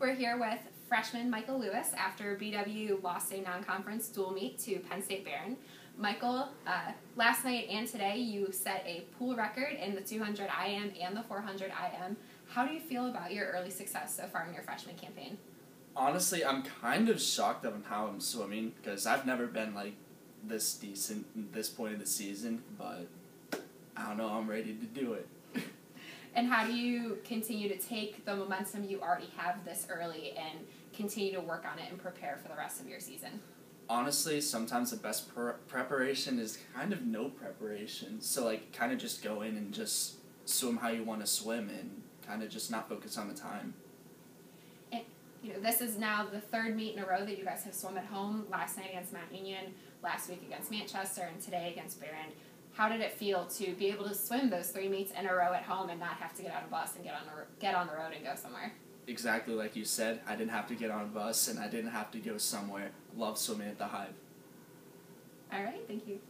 We're here with freshman Michael Lewis after BW lost a non-conference dual meet to Penn State Behrend. Michael, uh, last night and today you set a pool record in the 200 IM and the 400 IM. How do you feel about your early success so far in your freshman campaign? Honestly, I'm kind of shocked on how I'm swimming because I've never been like this decent at this point of the season, but I don't know, I'm ready to do it. And how do you continue to take the momentum you already have this early and continue to work on it and prepare for the rest of your season? Honestly, sometimes the best pre- preparation is kind of no preparation. So, like, kind of just go in and just swim how you want to swim and kind of just not focus on the time. And, you know, this is now the third meet in a row that you guys have swum at home. Last night against Mount Union, last week against Manchester, and today against Behrend. How did it feel to be able to swim those three meets in a row at home and not have to get on a bus and get on the get on the road and go somewhere? Exactly like you said, I didn't have to get on a bus and I didn't have to go somewhere. Love swimming at the Hive. All right, thank you.